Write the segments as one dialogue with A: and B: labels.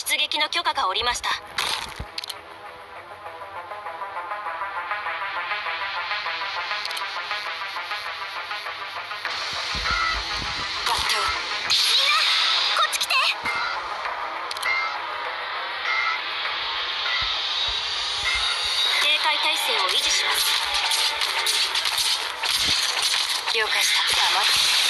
A: 出撃の許可が下りました。了解した。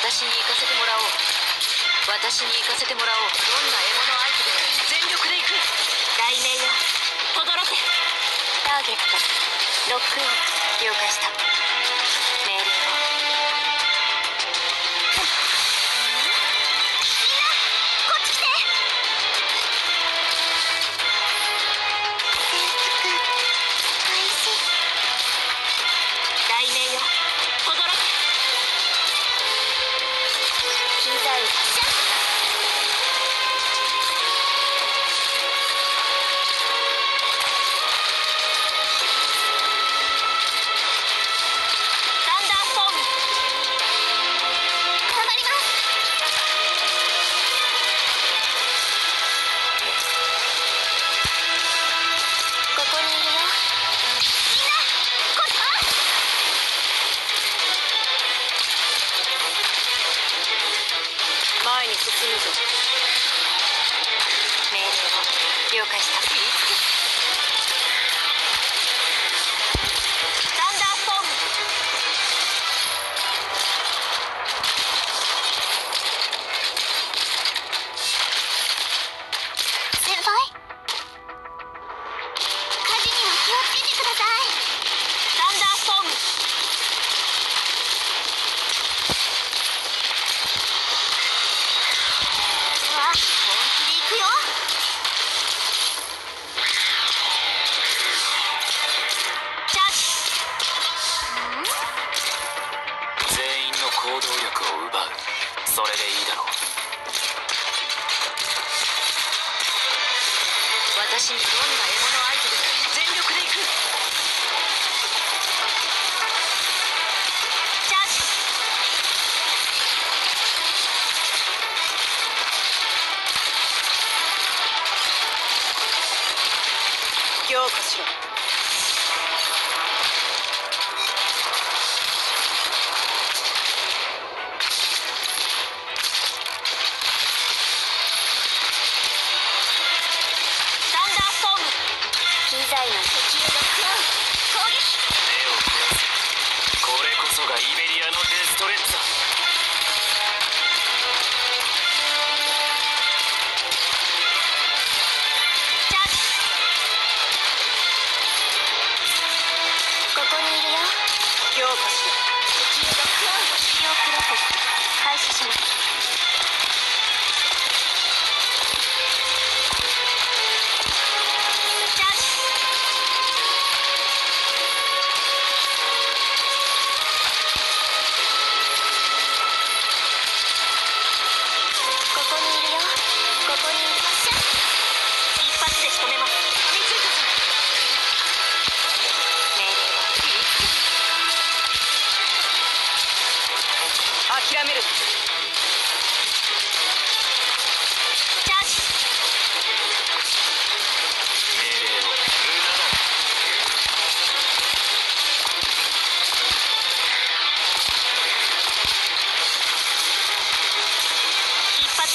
A: 私に行かせてもらおう。私に行かせてもらおう。どんな獲物相手でも全力で行く。雷鳴よ。轟け
B: ターゲット。ロックオン。
A: 了解した。
C: それでいいだろう。
A: 私にどんな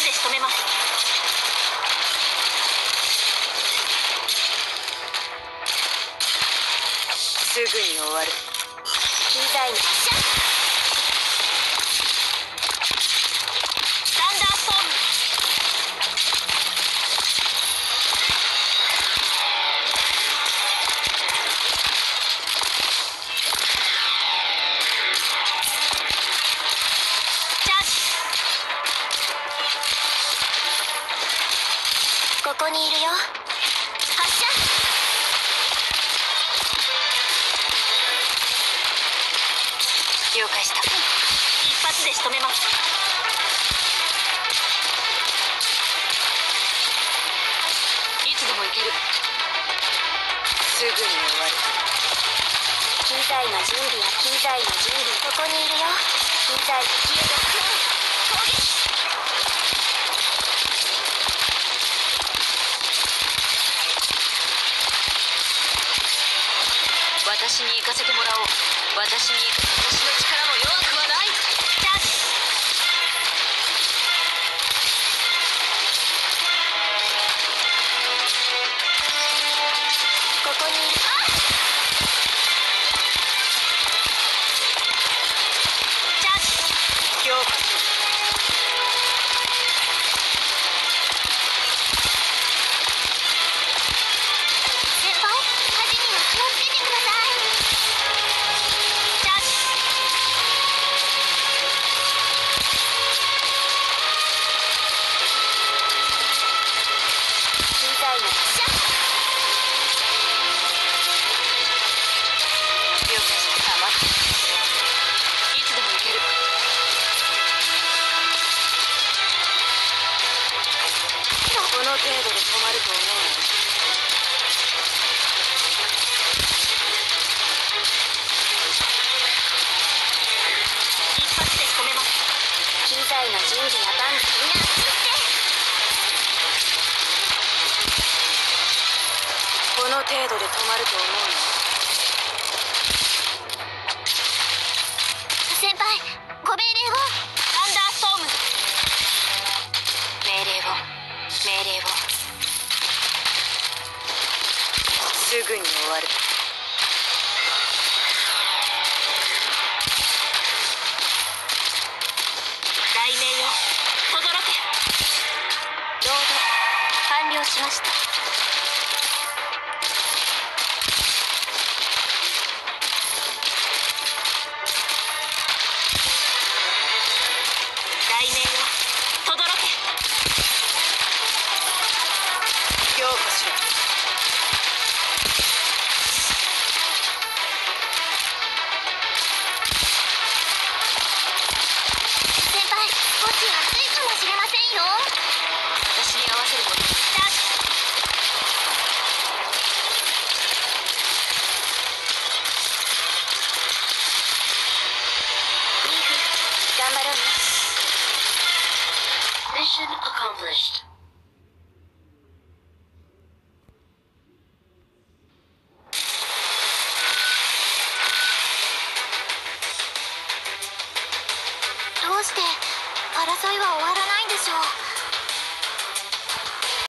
A: で仕留めます。すぐに終わる。
B: 機材発射
A: ここにいるよ。発射。
D: 了解した。一発で仕留めます。いつでもける。すぐに終わる。
A: 機材の準備や機材の準備。ここにいるよ。機材。
D: 消えた攻撃私に行かせてもらおう。私に私の力
A: 先輩ご命令を。
D: アンダーストーム。命令を。命令を。すぐに終わる。雷鳴よ轟け。
A: ロード完了しました。